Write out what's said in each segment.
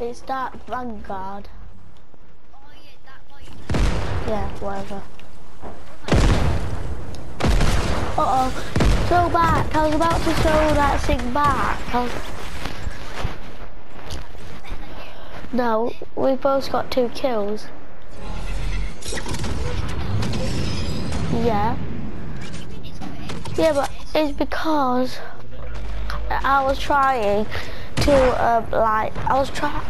It's that Vanguard. Yeah, whatever. Uh oh. Throw back. I was about to throw that thing back. I was... No, we've both got two kills. Yeah. Yeah, but it's because I was trying to, um, like, I was trying,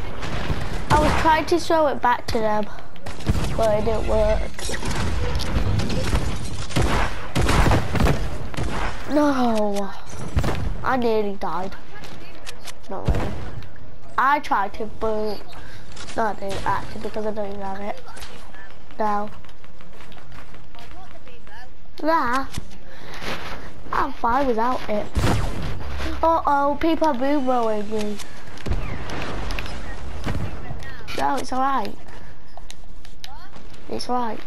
I was trying to throw it back to them, but it didn't work. No, I nearly died. Not really. I tried to, but no, I didn't actually because I don't even have it. No. Nah. I'm fine without it. Uh oh, people are boomerang me. No, it's alright. It's alright.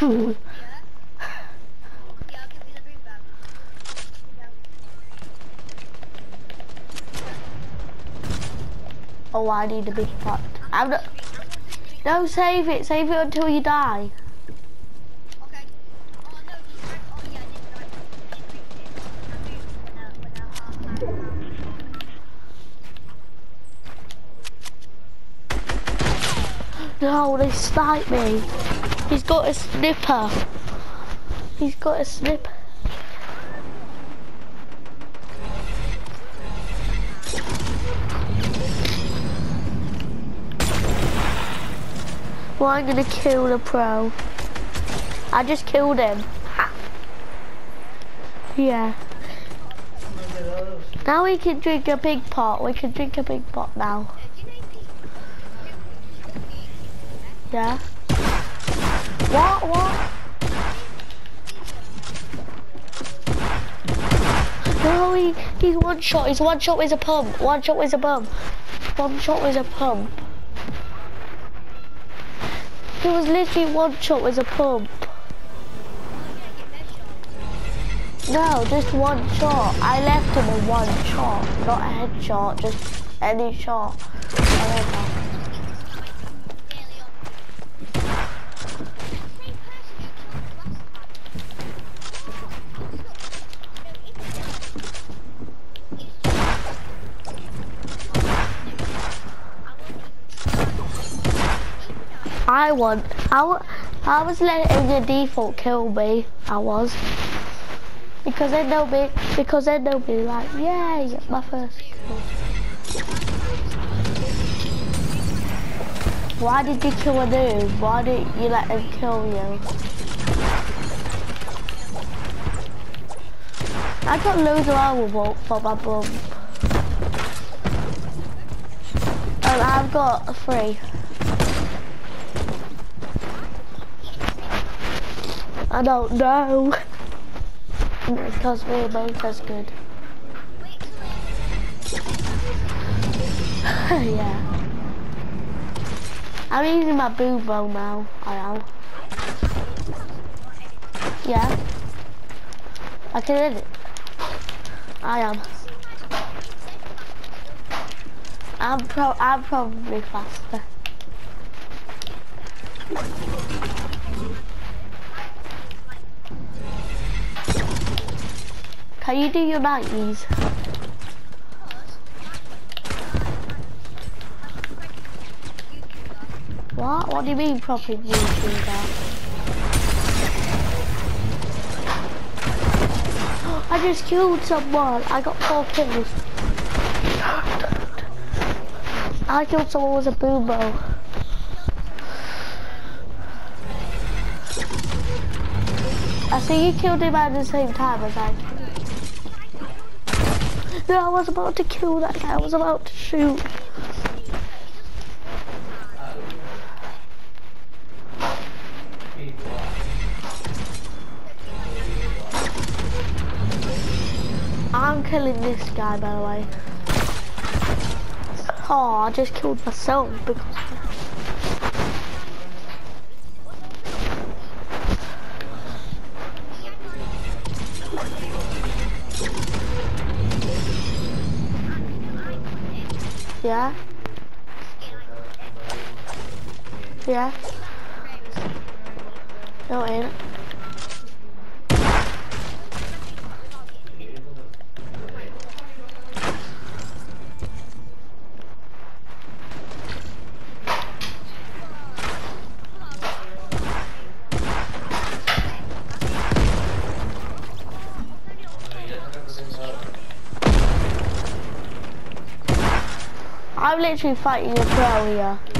oh, I need a big pot. I'm not. No, save it. Save it until you die. No, they sniped me. He's got a snipper. He's got a snipper. Well, I'm gonna kill the pro. I just killed him. Yeah. Now we can drink a big pot. We can drink a big pot now. Yeah. What? What? No, he, he's one shot. He's one shot with a pump. One shot with a pump. One shot with a pump. He was literally one shot with a pump. No, just one shot. I left him a one shot, not a headshot, just any shot. Whatever. I won. I, I was letting the default kill me. I was. Because then they'll be, because then they'll be like, yay, my first kill. Why did you kill a noob? Why didn't you let him kill you? I got loads of armor for my bum. And I've got three. I don't know. Because me and both as good. yeah. I'm using my boom bow now. I am. Yeah. I can hit it. I am. I'm pro I'm probably faster. Can you do your 90s? What? What do you mean proper YouTuber? I just killed someone. I got four kills. I killed someone with a boom bow. I see you killed him at the same time as I killed. No, I was about to kill that guy. I was about to shoot. I'm killing this guy, by the way. Oh, I just killed myself because... Yeah? No, ain't I'm literally fighting a pro here.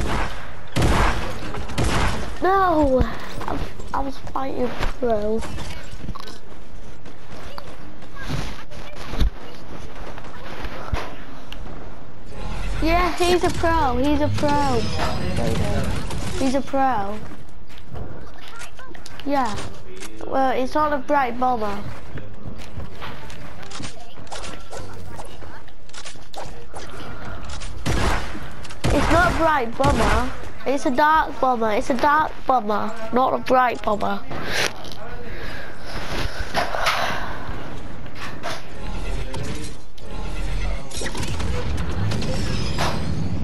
No! I, I was fighting pro. Yeah, he's a pro. He's a pro. He's a pro. Yeah. Well, it's not a Brite Bomber. It's not a Brite Bomber. It's a dark bomber. It's a dark bomber, not a Brite Bomber.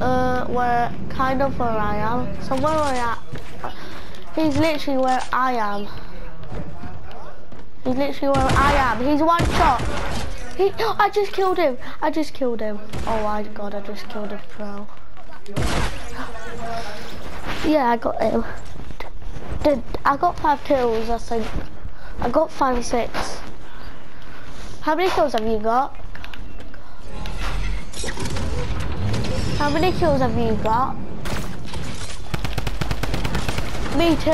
Uh, where kind of where I am. So where I am. He's literally where I am. He's literally where I am. He's one shot. He, I just killed him. I just killed him. Oh my god, I just killed a pro. Yeah, I got him. Did I got five kills? I think. I got five or six. How many kills have you got? How many kills have you got? Me too.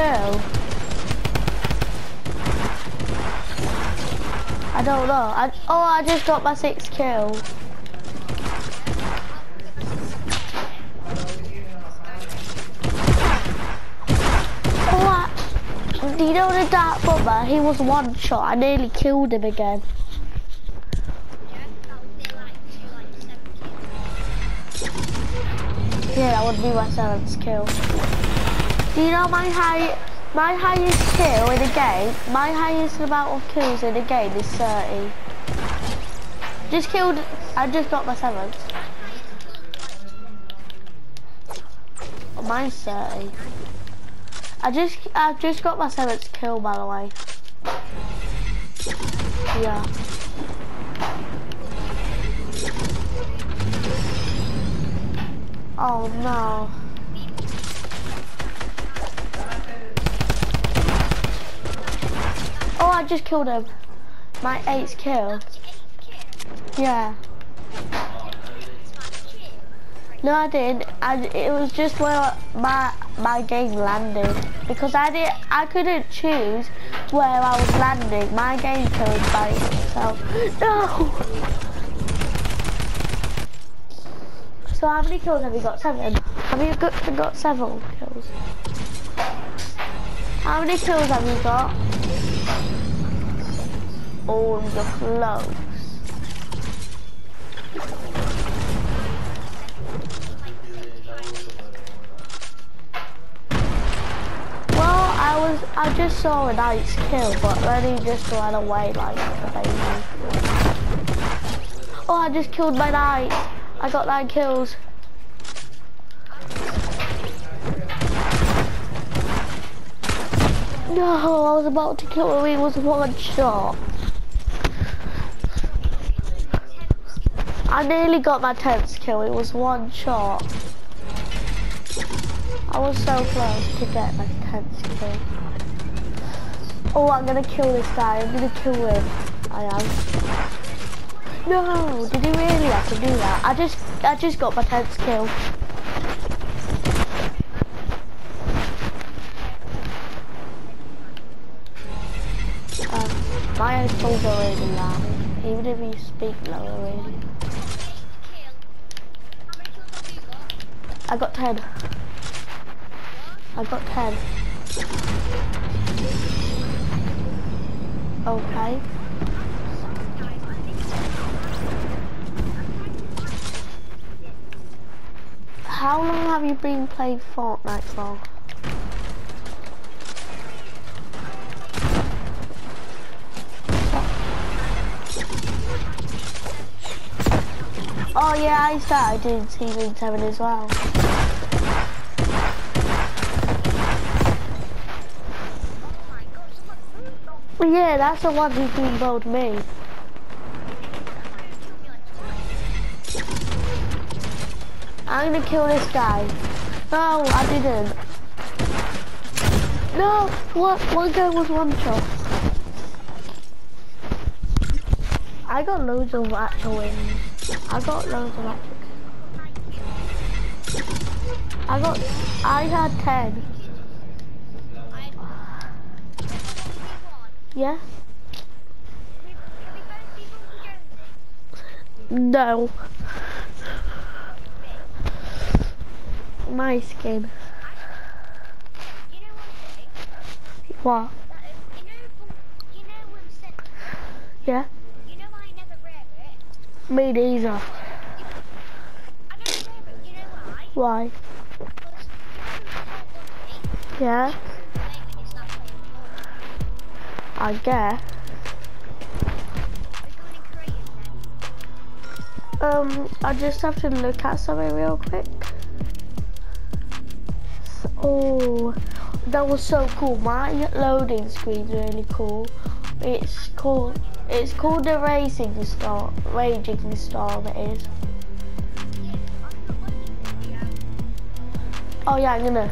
I don't know. I, oh, I just got my six kills. You know the dark bomber? He was one shot. I nearly killed him again. Yeah, that would be my seventh kill. Do you know my high, my highest kill in a game? My highest amount of kills in a game is 30. Just killed. I just got my seventh. Mine's 30. I just I just got my seventh kill by the way. Yeah. Oh no. Oh I just killed him. My eighth kill. Yeah. No, I didn't. I, it was just where my my game landed because I did I couldn't choose where I was landing. My game chose by itself. No. So how many kills have you got? Seven. Have you got, got seven kills? How many kills have you got? Oh, you're. I was, I just saw a nice kill, but then he just ran away like a baby. Oh, I just killed my knight. I got nine kills. No, I was about to kill him. It was one shot. I nearly got my 10th kill. It was one shot. I was so close to get my 10th kill. Oh, I'm gonna kill this guy. I'm gonna kill him. I am. No, did he really have to do that? I just, I just got my 10th kill. Um, my headphones are really loud, even if you speak lower really. I got 10. I got 10. Okay. How long have you been playing Fortnite for? Oh yeah, I started doing Season 7 as well. Yeah, that's the one who teamboed me. I'm gonna kill this guy. No, I didn't. No, what? One guy was one shot. I got loads of actual wins. I got loads of actual I got, I had 10. Yeah? No. My skin. What? Yeah? You know why I never wear it? Me neither. Why? Yeah? I guess. Um, I just have to look at something real quick. Oh, that was so cool. My loading screen's really cool. It's called, it's called the Racing Star, Raging Star that is. Oh yeah, I'm gonna